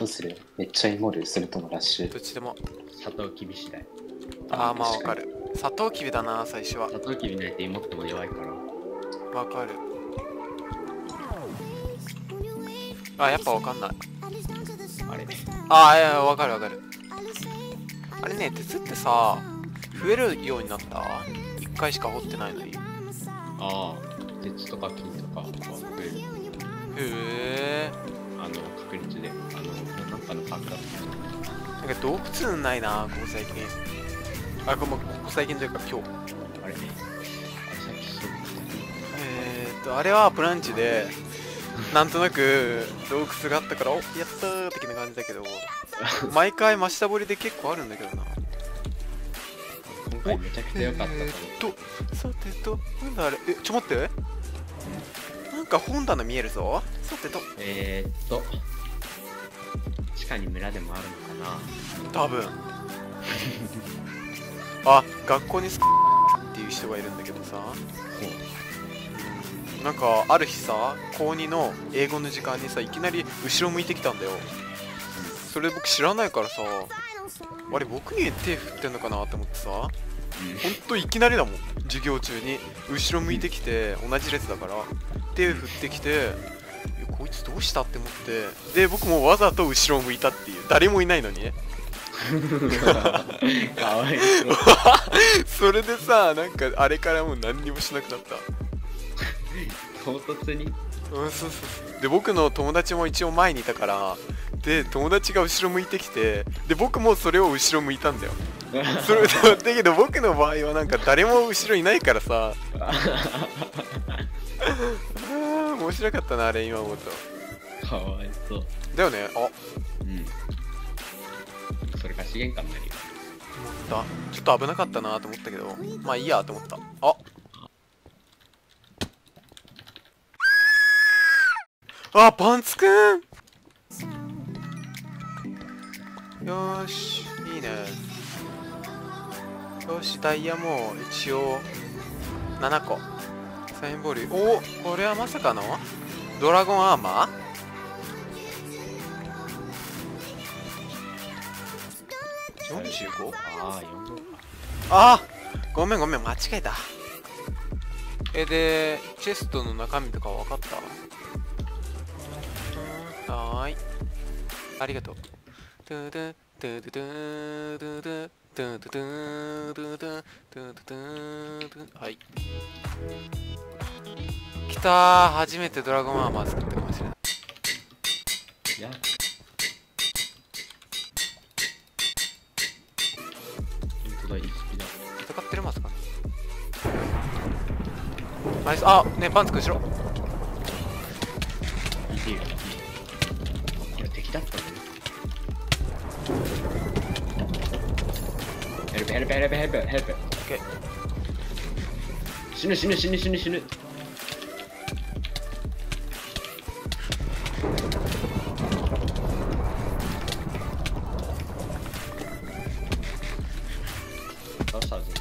どうする。めっちゃ芋るそれともラッシュ。どっちでも。砂糖きび次第。ああまあわかる。砂糖きびだな最初は。砂糖きびないと芋っても弱いから。わかる。あやっぱわかんない。あれ。ああいやわかるわかる。あれね鉄ってさ増えるようになった？1回しか掘ってないのに。へああ鉄とか金とかは増える。えか。なんか洞窟ないなここ最近。あここここ最近というか今日。あれ？えー、っとあれはブランチでなんとなく洞窟があったからおやったー的な感じだけど毎回真下掘りで結構あるんだけどな。今回めちゃくちゃ良かったえーっとさてとなんだあれ？えちょ待って。なんか本棚見えるぞ。さてと。えー、っと地下に村でもあるのかな。多分。あ学校にスっていう人がいるんだけどさ。なんかある日さ高2の英語の時間にさいきなり後ろ向いてきたんだよ。それ僕知らないからさあれ僕に手振ってんのかなって思ってさ。ほんといきなりだもん。授業中に。後ろ向いてきて同じ列だから。手振ってきてえこいつどうしたって思って。で僕もわざと後ろを向いたっていう。誰もいないのにね。かわいそう。それでさなんかあれからもう何にもしなくなった。唐突に？うんそうそうそう。で僕の友達も一応前にいたから。で友達が後ろ向いてきて。で僕もそれを後ろ向いたんだよ。それ だけど僕の場合はなんか誰も後ろいないからさ 面白かったなあれ今思うと。かわいそう。だよね。あ。うん。それが資源感になるよ。たちょっと危なかったなと思ったけど。まあいいやと思った。あ。あパンツくん。よーしいいね。よしダイヤも一応7個サインボール。おこれはまさかの？ドラゴンアーマー？45? ああ4度あごめんごめん間違えた。えでチェストの中身とか分かった？うんはーい。ありがとうトゥドゥトゥドゥトゥドゥドゥトゥドゥトゥドゥドゥトゥドゥトゥドゥはい。きたー初めてドラゴンアーマー作ったかもしれない。いや。本当だいいだ戦ってるまさか？ねナイスあねパンツくん後ろ。いてるよこれ敵だったのねヘルプヘルプヘルプヘルプヘルプオッケー死ぬ死ぬ死ぬ死ぬ死ぬ。倒したはず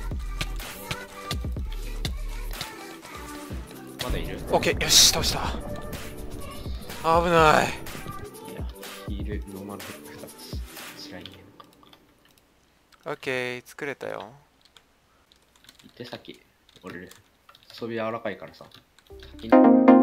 まだいる。オッケーよし倒した。危ない。いやヒールノーマルヘッドオッケー作れたよ。行って先俺遊び柔らかいからさ。先に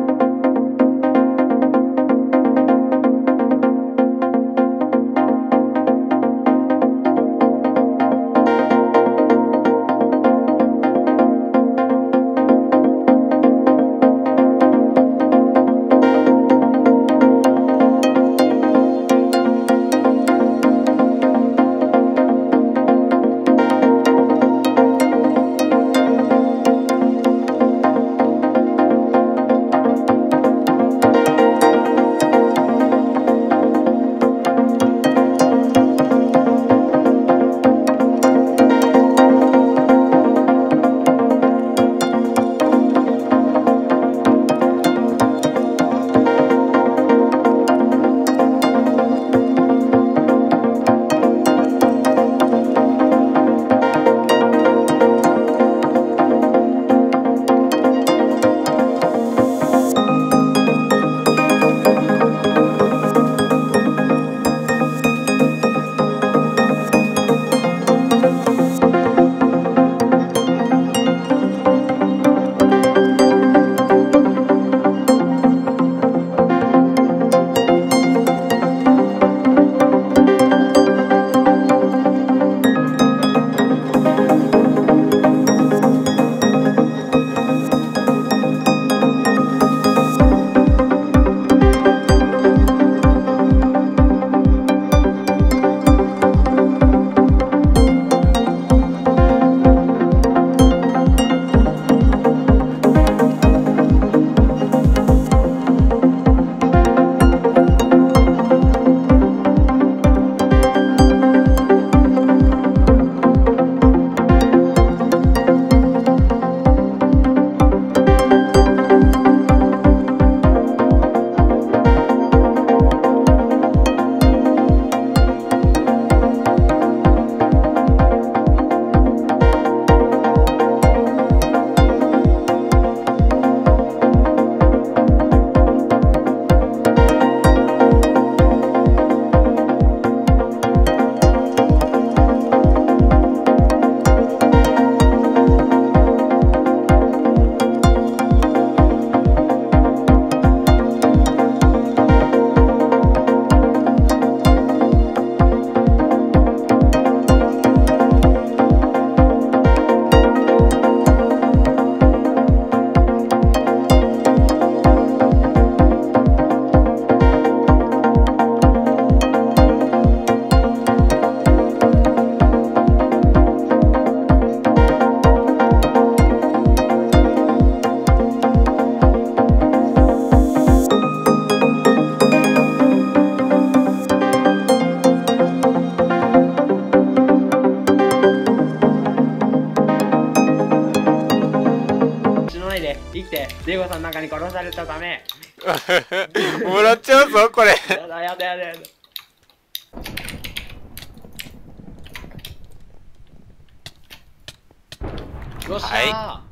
ディエゴさん中に殺されちゃダメ。もらっちゃうぞこれ。やだやだやだやだ。よっしゃー、